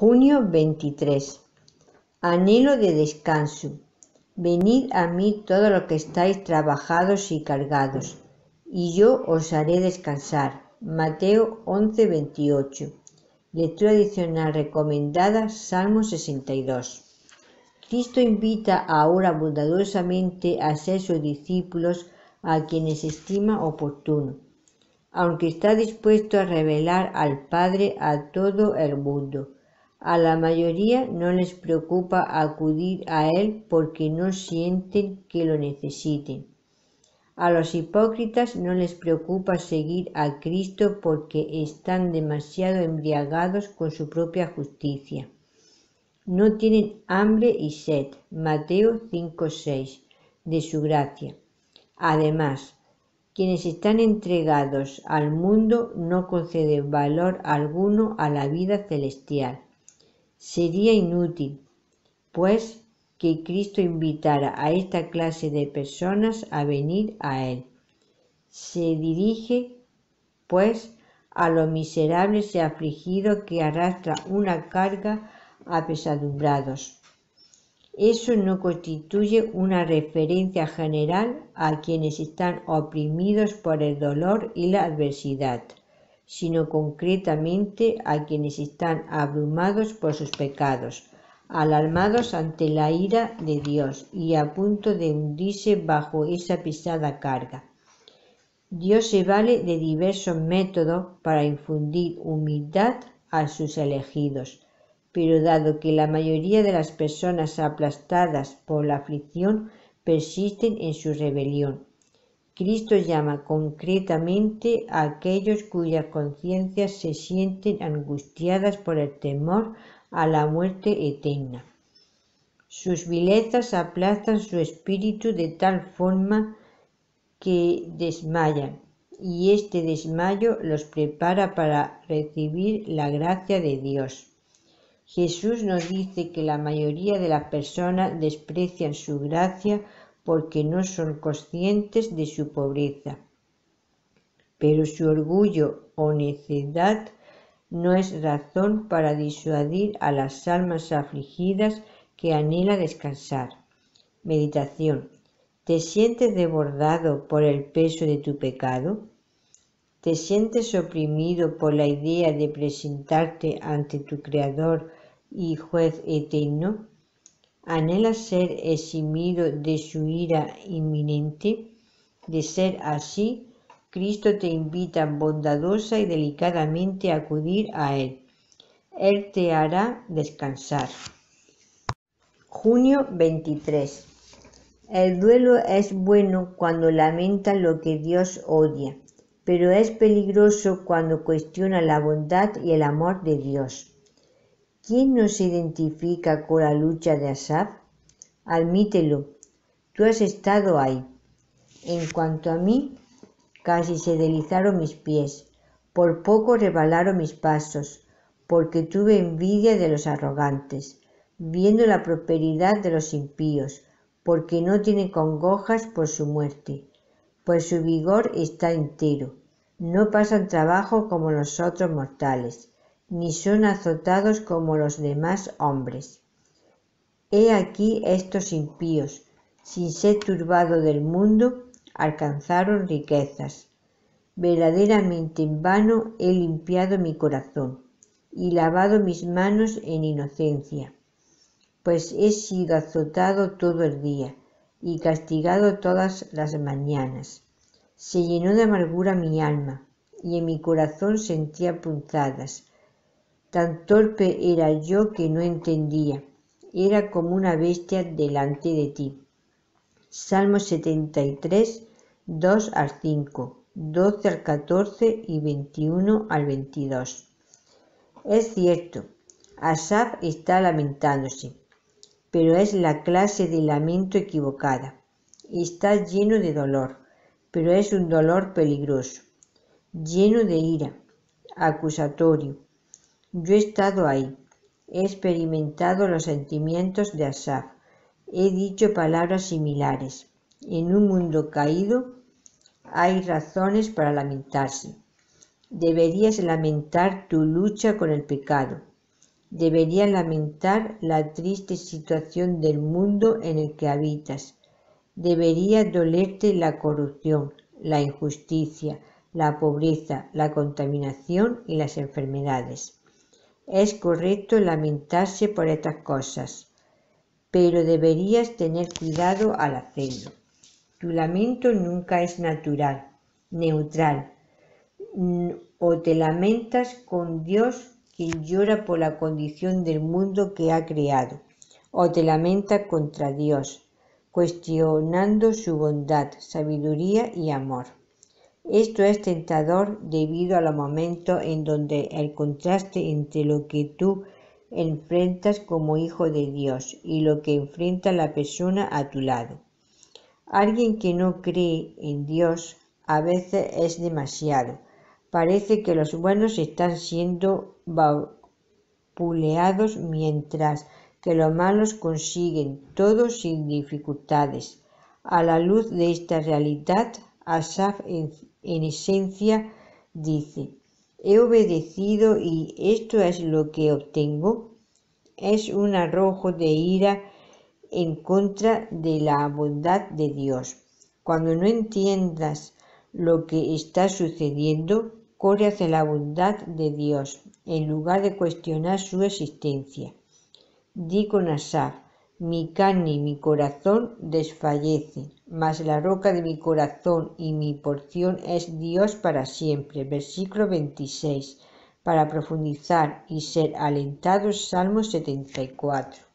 Junio 23. Anhelo de descanso. Venid a mí todos los que estáis trabajados y cargados, y yo os haré descansar. Mateo 11, 28. Lectura adicional recomendada, Salmo 62. Cristo invita ahora bondadosamente a ser sus discípulos a quienes estima oportuno, aunque está dispuesto a revelar al Padre a todo el mundo a la mayoría no les preocupa acudir a Él porque no sienten que lo necesiten. A los hipócritas no les preocupa seguir a Cristo porque están demasiado embriagados con su propia justicia. No tienen hambre y sed, Mateo 5:6, de su gracia. Además, quienes están entregados al mundo no conceden valor alguno a la vida celestial. Sería inútil, pues, que Cristo invitara a esta clase de personas a venir a Él. Se dirige, pues, a los miserables y afligidos que arrastran una carga apesadumbrados. Eso no constituye una referencia general a quienes están oprimidos por el dolor y la adversidad sino concretamente a quienes están abrumados por sus pecados, alarmados ante la ira de Dios y a punto de hundirse bajo esa pesada carga. Dios se vale de diversos métodos para infundir humildad a sus elegidos, pero dado que la mayoría de las personas aplastadas por la aflicción persisten en su rebelión, Cristo llama concretamente a aquellos cuyas conciencias se sienten angustiadas por el temor a la muerte eterna. Sus vilezas aplastan su espíritu de tal forma que desmayan, y este desmayo los prepara para recibir la gracia de Dios. Jesús nos dice que la mayoría de las personas desprecian su gracia porque no son conscientes de su pobreza. Pero su orgullo o necedad no es razón para disuadir a las almas afligidas que anhela descansar. Meditación. ¿Te sientes desbordado por el peso de tu pecado? ¿Te sientes oprimido por la idea de presentarte ante tu Creador y Juez eterno? Anhela ser eximido de su ira inminente? De ser así, Cristo te invita bondadosa y delicadamente a acudir a Él. Él te hará descansar. Junio 23. El duelo es bueno cuando lamenta lo que Dios odia, pero es peligroso cuando cuestiona la bondad y el amor de Dios. ¿Quién no se identifica con la lucha de Asaf? Admítelo, tú has estado ahí. En cuanto a mí, casi se deslizaron mis pies, por poco rebalaron mis pasos, porque tuve envidia de los arrogantes, viendo la prosperidad de los impíos, porque no tienen congojas por su muerte, pues su vigor está entero, no pasan trabajo como los otros mortales ni son azotados como los demás hombres. He aquí estos impíos, sin ser turbado del mundo, alcanzaron riquezas. Verdaderamente en vano he limpiado mi corazón y lavado mis manos en inocencia, pues he sido azotado todo el día y castigado todas las mañanas. Se llenó de amargura mi alma y en mi corazón sentía punzadas Tan torpe era yo que no entendía. Era como una bestia delante de ti. Salmo 73, 2 al 5, 12 al 14 y 21 al 22. Es cierto, Asaf está lamentándose, pero es la clase de lamento equivocada. Está lleno de dolor, pero es un dolor peligroso, lleno de ira, acusatorio, yo he estado ahí, he experimentado los sentimientos de Asaf, he dicho palabras similares. En un mundo caído hay razones para lamentarse. Deberías lamentar tu lucha con el pecado. deberías lamentar la triste situación del mundo en el que habitas. Debería dolerte la corrupción, la injusticia, la pobreza, la contaminación y las enfermedades. Es correcto lamentarse por estas cosas, pero deberías tener cuidado al hacerlo. Tu lamento nunca es natural, neutral, o te lamentas con Dios quien llora por la condición del mundo que ha creado, o te lamenta contra Dios, cuestionando su bondad, sabiduría y amor. Esto es tentador debido a los momentos en donde el contraste entre lo que tú enfrentas como hijo de Dios y lo que enfrenta la persona a tu lado. Alguien que no cree en Dios a veces es demasiado, Parece que los buenos están siendo vapuleados mientras que los malos consiguen todo sin dificultades. A la luz de esta realidad, Asaf en esencia dice, he obedecido y esto es lo que obtengo. Es un arrojo de ira en contra de la bondad de Dios. Cuando no entiendas lo que está sucediendo, corre hacia la bondad de Dios, en lugar de cuestionar su existencia. Di con Asaf, mi carne y mi corazón desfallecen, mas la roca de mi corazón y mi porción es Dios para siempre. Versículo 26. Para profundizar y ser alentados, Salmo 74.